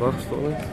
Bak işte orası.